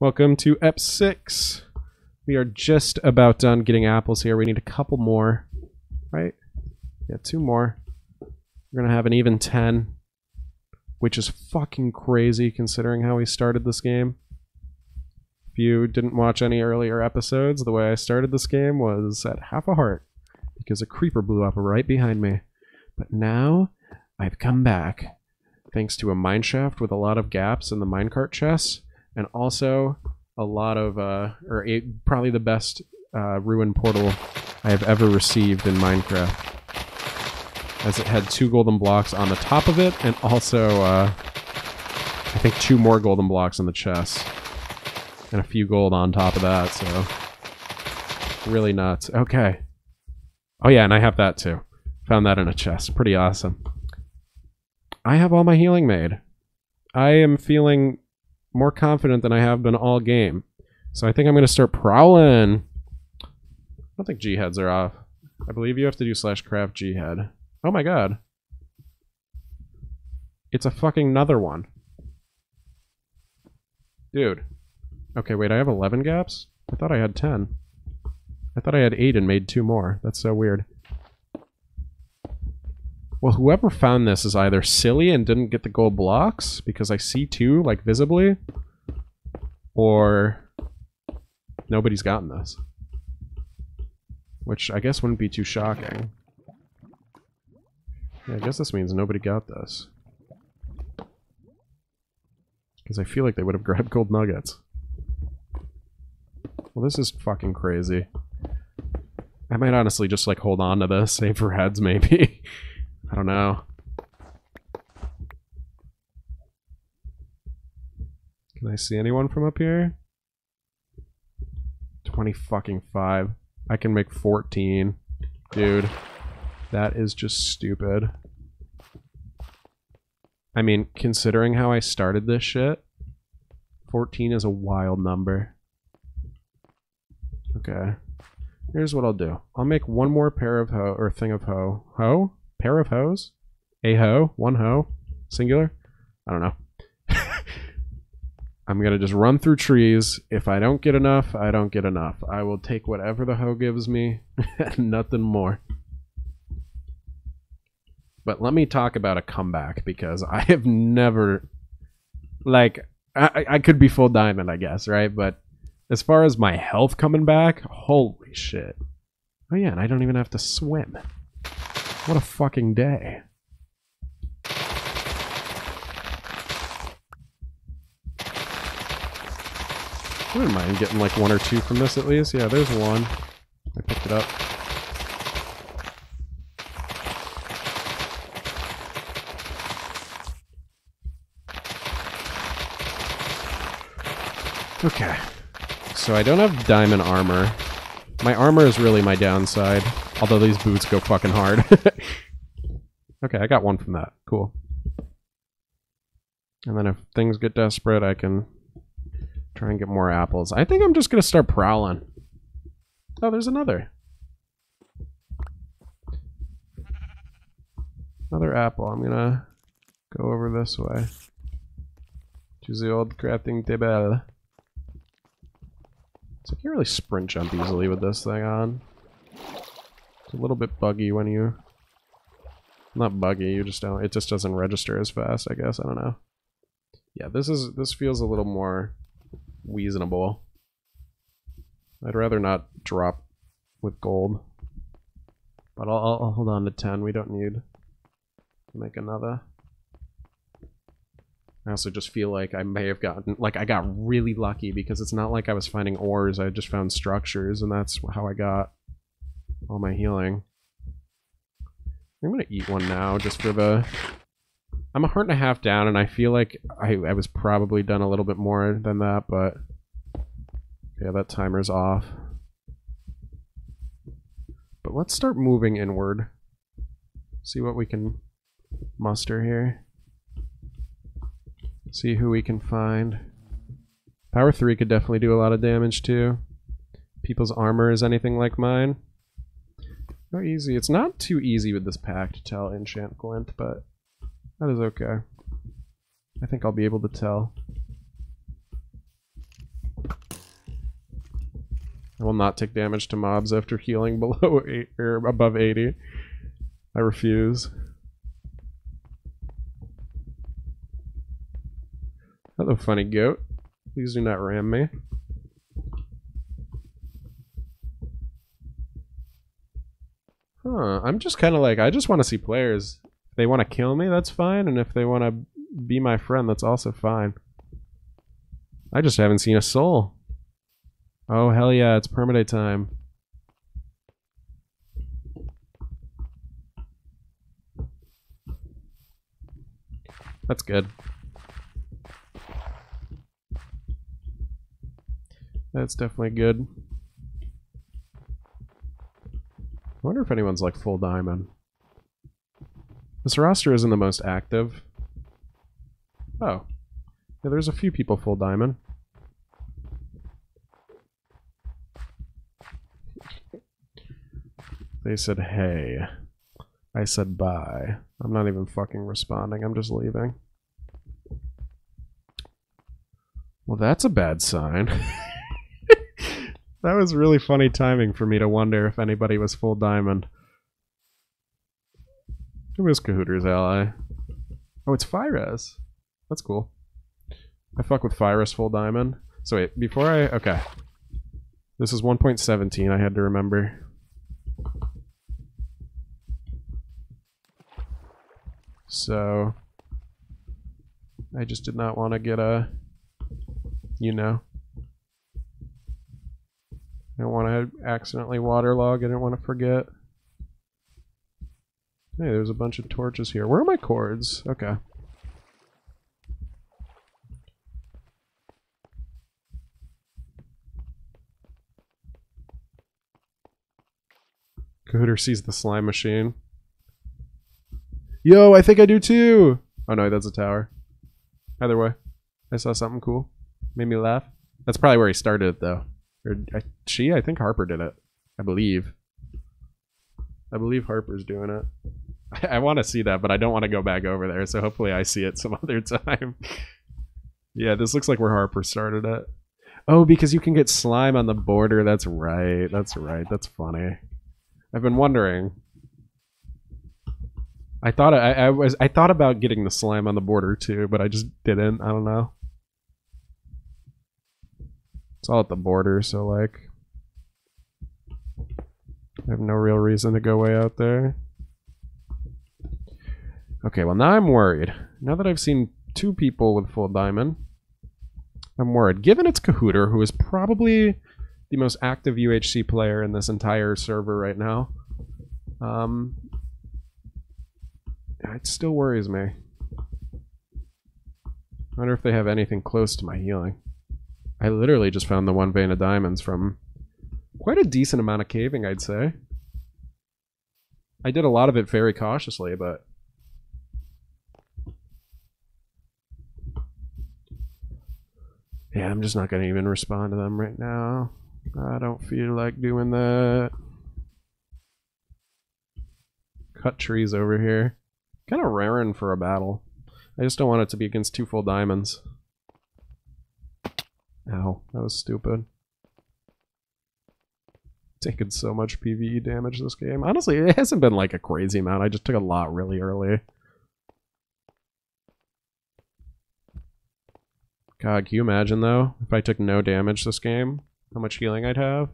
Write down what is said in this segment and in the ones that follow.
Welcome to EP 6. We are just about done getting apples here. We need a couple more, right? Yeah, two more. We're going to have an even 10, which is fucking crazy considering how we started this game. If you didn't watch any earlier episodes, the way I started this game was at half a heart because a creeper blew up right behind me. But now I've come back thanks to a mineshaft with a lot of gaps in the minecart chests and also a lot of, uh, or probably the best uh, ruin portal I have ever received in Minecraft. As it had two golden blocks on the top of it, and also, uh, I think two more golden blocks in the chest. And a few gold on top of that, so. Really nuts. Okay. Oh yeah, and I have that too. Found that in a chest. Pretty awesome. I have all my healing made. I am feeling more confident than I have been all game. So I think I'm going to start prowling. I don't think G-heads are off. I believe you have to do slash craft G-head. Oh my god. It's a fucking another one. Dude. Okay, wait, I have 11 gaps? I thought I had 10. I thought I had 8 and made 2 more. That's so weird. Well, whoever found this is either silly and didn't get the gold blocks, because I see two, like, visibly, or nobody's gotten this. Which I guess wouldn't be too shocking. Yeah, I guess this means nobody got this. Because I feel like they would have grabbed gold nuggets. Well, this is fucking crazy. I might honestly just, like, hold on to this, save for heads, maybe. I don't know. Can I see anyone from up here? 20 fucking 5. I can make 14. Dude. That is just stupid. I mean, considering how I started this shit, 14 is a wild number. Okay. Here's what I'll do. I'll make one more pair of hoe, or thing of hoe. Hoe? Pair of hoes? A hoe? One hoe? Singular? I don't know. I'm gonna just run through trees. If I don't get enough, I don't get enough. I will take whatever the hoe gives me, nothing more. But let me talk about a comeback because I have never, like, I, I could be full diamond, I guess, right? But as far as my health coming back, holy shit. Oh yeah, and I don't even have to swim. What a fucking day. I wouldn't mind getting like one or two from this at least. Yeah, there's one. I picked it up. Okay. So I don't have diamond armor. My armor is really my downside. Although these boots go fucking hard. okay, I got one from that. Cool. And then if things get desperate, I can try and get more apples. I think I'm just going to start prowling. Oh, there's another. Another apple. I'm going to go over this way. To the old crafting table. So I can't really sprint jump easily with this thing on. A little bit buggy when you... Not buggy, you just don't... It just doesn't register as fast, I guess. I don't know. Yeah, this is... This feels a little more reasonable. I'd rather not drop with gold. But I'll, I'll hold on to 10. We don't need to make another. I also just feel like I may have gotten, like I got really lucky because it's not like I was finding ores, I just found structures and that's how I got all my healing. I'm gonna eat one now just for the... I'm a heart and a half down and I feel like I, I was probably done a little bit more than that, but... Yeah, that timer's off. But let's start moving inward. See what we can muster here. See who we can find. Power 3 could definitely do a lot of damage too. People's armor is anything like mine. No easy. It's not too easy with this pack to tell enchant glint, but that is okay. I think I'll be able to tell. I will not take damage to mobs after healing below eight or above 80. I refuse. Hello, funny goat. Please do not ram me. Huh, I'm just kind of like, I just want to see players. If they want to kill me, that's fine. And if they want to be my friend, that's also fine. I just haven't seen a soul. Oh, hell yeah, it's permaday time. That's good. That's definitely good. I wonder if anyone's like full diamond. This roster isn't the most active. Oh. Yeah, there's a few people full diamond. They said, hey. I said, bye. I'm not even fucking responding. I'm just leaving. Well, that's a bad sign. that was really funny timing for me to wonder if anybody was full diamond. Who is Kahooter's ally? Oh, it's Fires. That's cool. I fuck with Fires full diamond. So wait, before I... Okay. This is 1.17, I had to remember. So... I just did not want to get a... You know. I don't want to accidentally waterlog. I don't want to forget. Hey, there's a bunch of torches here. Where are my cords? Okay. Kahooter sees the slime machine. Yo, I think I do too! Oh no, that's a tower. Either way, I saw something cool. Made me laugh. That's probably where he started it though. Or I, she? I think Harper did it. I believe. I believe Harper's doing it. I, I want to see that, but I don't want to go back over there, so hopefully I see it some other time. yeah, this looks like where Harper started it. Oh, because you can get slime on the border. That's right. That's right. That's funny. I've been wondering. I thought I, I was I thought about getting the slime on the border too, but I just didn't. I don't know. It's all at the border, so like I have no real reason to go way out there. Okay, well now I'm worried. Now that I've seen two people with full diamond, I'm worried. Given it's Kahooter, who is probably the most active UHC player in this entire server right now, um, it still worries me. I wonder if they have anything close to my healing. I literally just found the one vein of diamonds from quite a decent amount of caving, I'd say. I did a lot of it very cautiously, but Yeah, I'm just not going to even respond to them right now. I don't feel like doing that. Cut trees over here. Kind of raring for a battle. I just don't want it to be against two full diamonds. Ow, that was stupid. Taking so much PvE damage this game. Honestly, it hasn't been like a crazy amount. I just took a lot really early. God, can you imagine though, if I took no damage this game, how much healing I'd have?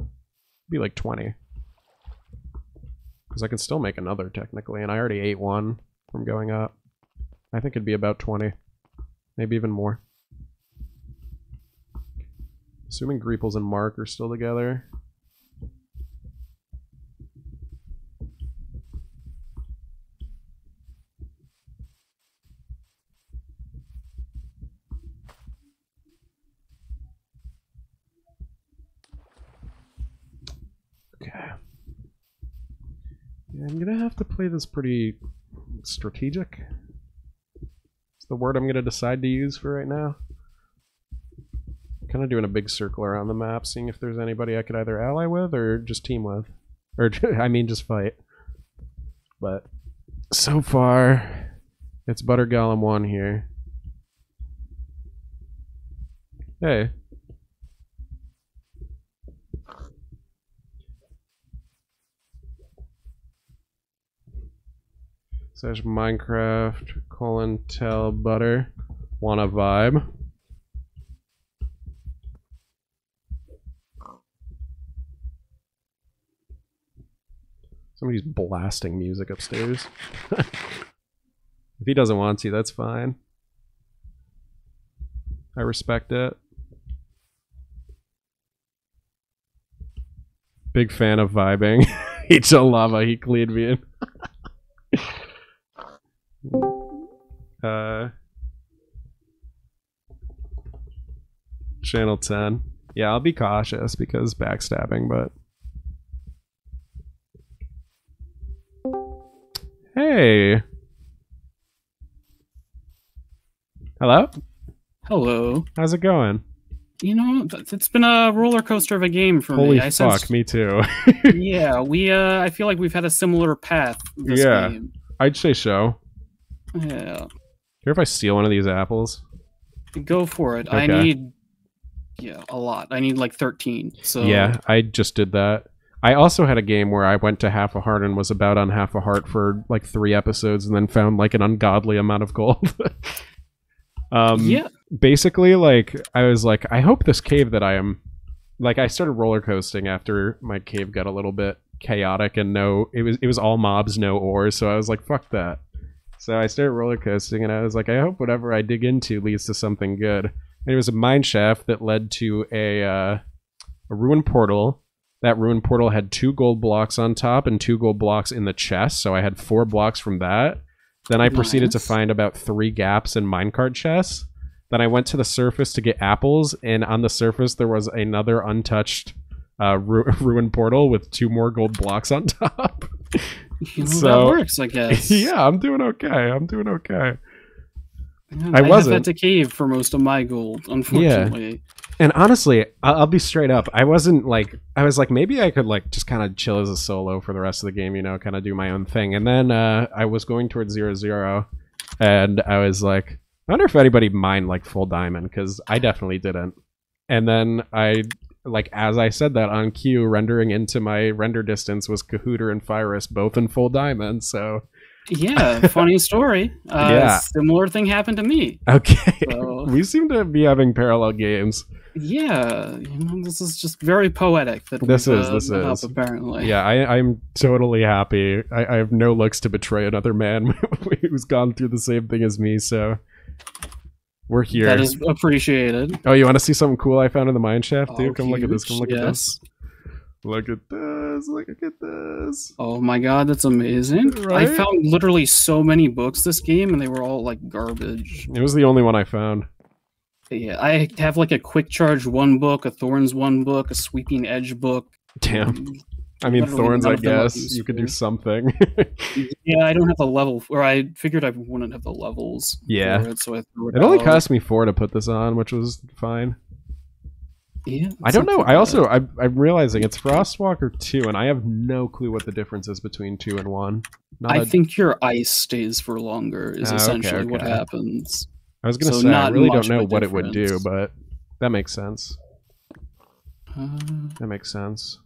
It'd be like 20. Because I can still make another technically, and I already ate one from going up. I think it'd be about 20. Maybe even more. Assuming Greeples and Mark are still together. Okay. I'm gonna have to play this pretty strategic. It's the word I'm gonna decide to use for right now kind of doing a big circle around the map, seeing if there's anybody I could either ally with or just team with. Or, I mean, just fight. But so far, it's Butter gollum 1 here. Hey. Slash Minecraft colon tell butter. Wanna vibe? Somebody's blasting music upstairs. if he doesn't want to, that's fine. I respect it. Big fan of vibing. He's a Lava, he cleaned me in. uh, channel 10. Yeah, I'll be cautious because backstabbing, but. Hey. Hello? Hello. How's it going? You know, it's been a roller coaster of a game for Holy me. I fuck, sense- me too. yeah, we. Uh, I feel like we've had a similar path. This Yeah. Game. I'd say so. Yeah. Here if I steal one of these apples. Go for it. I need. Yeah, a lot. I need like thirteen. So Yeah, I just did that. I also had a game where I went to half a heart and was about on half a heart for like three episodes and then found like an ungodly amount of gold. um Yeah. basically like I was like, I hope this cave that I am like I started roller coasting after my cave got a little bit chaotic and no it was it was all mobs, no ores, so I was like, fuck that. So I started roller coasting and I was like, I hope whatever I dig into leads to something good. And it was a mine shaft that led to a uh, a ruined portal. That ruined portal had two gold blocks on top and two gold blocks in the chest, so I had four blocks from that. Then I proceeded to find about three gaps in minecart chests. Then I went to the surface to get apples, and on the surface there was another untouched uh, ru- ruined portal with two more gold blocks on top. So- that works, I guess. yeah, I'm doing okay. I'm doing okay. I I wasn't. had to cave for most of my gold, unfortunately. Yeah. And honestly, I- I'll be straight up. I wasn't like I was like maybe I could like just kind of chill as a solo for the rest of the game, you know, kind of do my own thing. And then uh, I was going towards zero zero, and I was like, I wonder if anybody mined like full diamond because I definitely didn't. And then I like as I said that on cue, rendering into my render distance was Kahooter and Fyrus both in full diamond. So Yeah, funny story. Uh, Yeah. Similar thing happened to me. okay, So, we seem to be having parallel games. yeah, you know, this is just very poetic. That This is- this up, is. apparently. Yeah, I, I'm totally happy. I, I have no looks to betray another man who's gone through the same thing as me, so we're here. That is appreciated. oh, you want to see something cool I found in the mine shaft, dude? Oh, Come look at this. Come huge, look at this. Look at this. Look at this. Oh my god, that's amazing. Right? I found literally so many books this game and they were all like garbage. It was the only one I found. Yeah, I have like a quick charge one book, a thorns one book, a sweeping edge book. Damn. Um, I mean, Literally thorns. I of them are guess you could do something. Yeah, I don't have the level, or I figured I wouldn't have the levels. Yeah. it, so I threw it. it only cost me four to put this on, which was fine. Yeah, I don't know. I also I, I'm realizing it's Frostwalker two, and I have no clue what the difference is between two and one. Not I a- think your ice stays for longer. Is Ah, okay, essentially what happens. I was gonna So say I not really don't know what it would do, but that makes sense. Uh, That makes sense.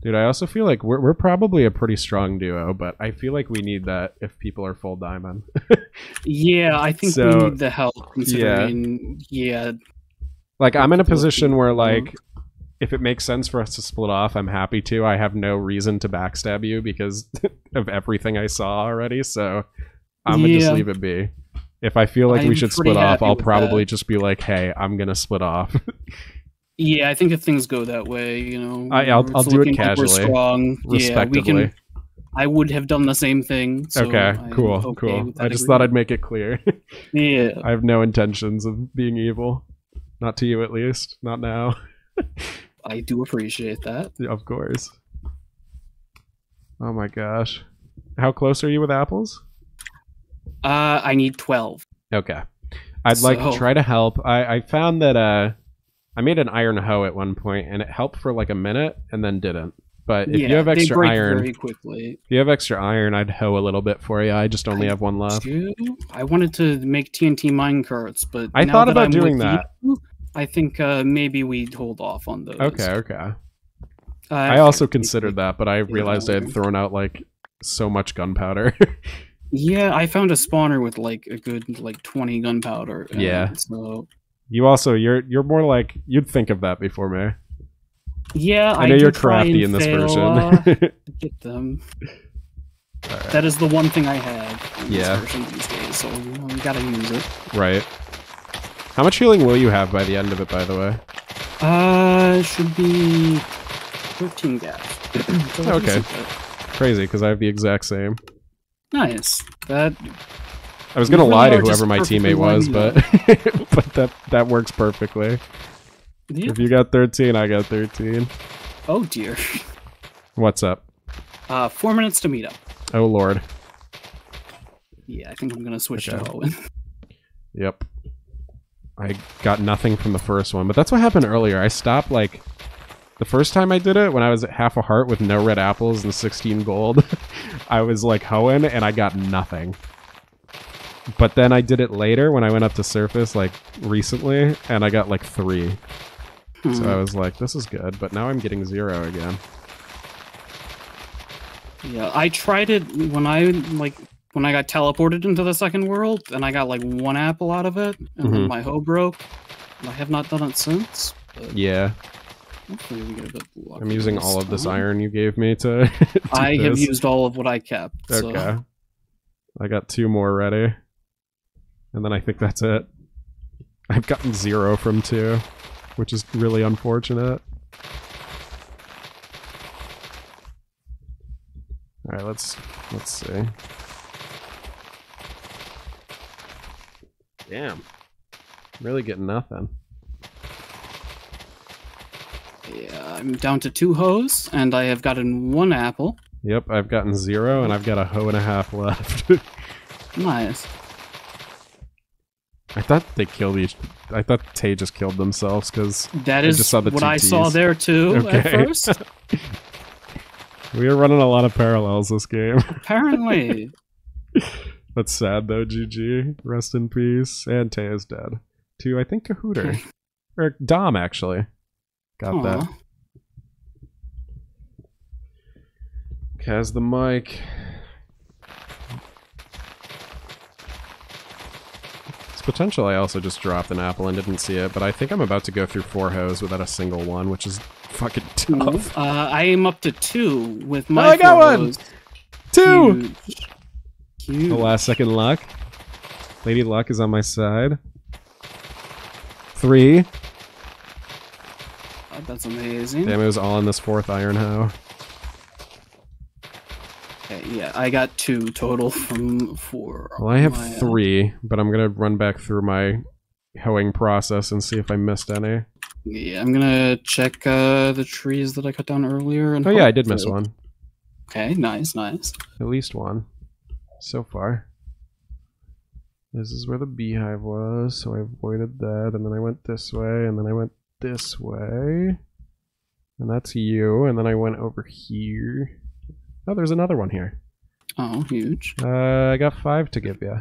Dude, I also feel like we're we're probably a pretty strong duo, but I feel like we need that if people are full diamond. yeah, I think So, we need the help. Considering, yeah, like I'm in a position where like if it makes sense for us to split off, I'm happy to. I have no reason to backstab you because of everything I saw already, so I'm gonna just leave it be. If I feel like we I'm should pretty split off, happy I'll with probably just be like, "Hey, I'm gonna split off." yeah, I think if things go that way, you know, I- I'll- it's I'll do it looking like we're casually, strong. Yeah, we respectively. can. I would have done the same thing. So okay, I'm cool, okay cool. with I just thought I'd make it clear. Yeah, I have no intentions of being evil. Not to you, at least. Not now. I do appreciate that. Yeah, of course. Oh my gosh. How close are you with apples? Uh, I need twelve. Okay. I'd like to try to help. I, I found that uh I made an iron hoe at one point and it helped for like a minute and then didn't. But if yeah, you have extra iron very quickly. if you have extra iron, I'd hoe a little bit for you. I just only I have one left. do. I wanted to make TNT mine carts, but I thought about doing that. you, I think uh, maybe we'd hold off on those. Okay, okay. Uh, I also considered that, but I realized I had thrown out like so much gunpowder. Yeah, I found a spawner with like a good like twenty gunpowder. Yeah. So you also you're you're more like you'd think of that before me. yeah, I know do you're crafty in this fail, version. uh, get them. Alright. That is the one thing I have in Yeah. this version these days, so you gotta use it. right. How much healing will you have by the end of it, by the way? Uh, it should be thirteen gas. So Okay. Crazy, because I have the exact same. Nice. That I was gonna lie to whoever my teammate was, but but that that works perfectly. yeah. If you got 13, I got 13. Oh dear. What's up? Uh, four minutes to meet up. Oh lord. Yeah, I think I'm gonna switch Okay. to Owen. Yep. I got nothing from the first one, but that's what happened earlier. I stopped like the first time I did it when I was at half a heart with no red apples and 16 gold. I was like hoeing and I got nothing. But then I did it later when I went up to surface like recently and I got like 3. Hmm. So I was like this is good, but now I'm getting 0 again. Yeah, I tried it when I like when I got teleported into the second world, and I got like one apple out of it, and then Mhm. my hoe broke. I have not done it since. Yeah, hopefully we get a bit lucky I'm using all of this iron you gave me to do I have used all of what I kept. So. Okay. I got two more ready. And then I think that's it. I've gotten zero from two, which is really unfortunate. Alright, let's let's see. Damn. Really getting nothing. Yeah, I'm down to two hoes, and I have gotten one apple. Yep, I've gotten zero and I've got a hoe and a half left. Nice. I thought they killed each I thought Tay just killed themselves because that is I just saw the what two I saw there too at Okay. first. we are running a lot of parallels this game. Apparently. That's sad though, GG. Rest in peace. And Tay is dead. To I think Kahooter. or Dom actually. Got that. Has the mic. It's potential I also just dropped an apple and didn't see it, but I think I'm about to go through four hoes without a single one, which is fucking tough. Uh, I am up to two with my. Oh, I got one! hoes. Two! Huge. Huge. The last second luck. Lady Luck is on my side. Three. Oh, that's amazing. Damn, it was all in this fourth iron hoe. Okay, yeah, I got two total from four. Well, I have My, uh, three, but I'm gonna run back through my hoeing process and see if I missed any. Yeah, I'm gonna check uh, the trees that I cut down earlier. And Oh yeah, I did miss one. Okay, nice, nice. At least one. So far. This is where the beehive was, so I avoided that, and then I went this way, and then I went this way. And that's you, and then I went over here. Oh, there's another one here. Oh, huge. Uh, I got five to give you.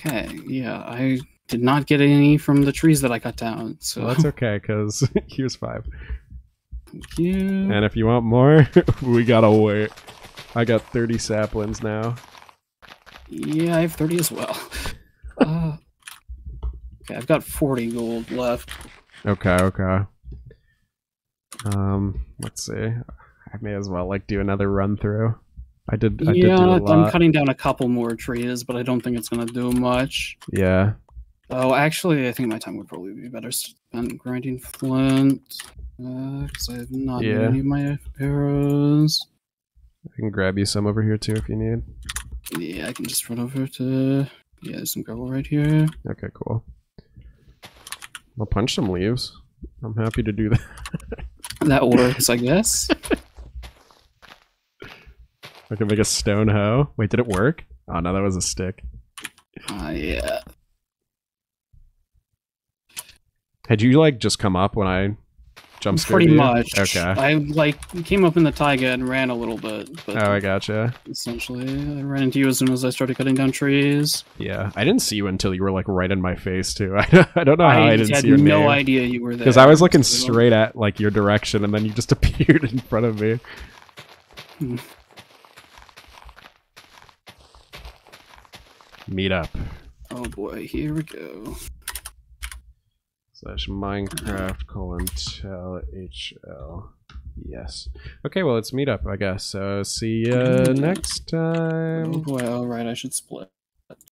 Okay, yeah, I did not get any from the trees that I cut down. So So that's okay, because here's five. thank you. And if you want more, we gotta wait. I got 30 saplings now. Yeah, I have 30 as well. Uh, okay, I've got 40 gold left. Okay, okay. Um, let's see. I may as well like do another run through. I did. I did yeah, a I'm cutting down a couple more trees, but I don't think it's gonna do much. yeah. Oh, actually, I think my time would probably be better spent grinding flint. Because I have not Yeah. yeah. any of my arrows. I can grab you some over here too if you need. Yeah, I can just run over to. Yeah, there's some gravel right here. Okay, cool. I'll punch some leaves. I'm happy to do that. That works, I guess. I can make a stone hoe. Wait, did it work? Oh no, that was a stick. Uh, yeah. Had you like just come up when I jump scared Pretty much. Okay. I like came up in the taiga and ran a little bit, but Oh, I gotcha. essentially I ran into you as soon as I started cutting down trees. Yeah, I didn't see you until you were like right in my face too. I, don't know how I, I, didn't had see your no name. idea you were there. Because I was looking straight at like your direction, and then you just appeared in front of me. Hmm. Meet up. Oh boy, here we go. Slash Minecraft colon tell hl. Yes. Okay, well it's meetup, I guess. So see Mm. next time. all right, I should split.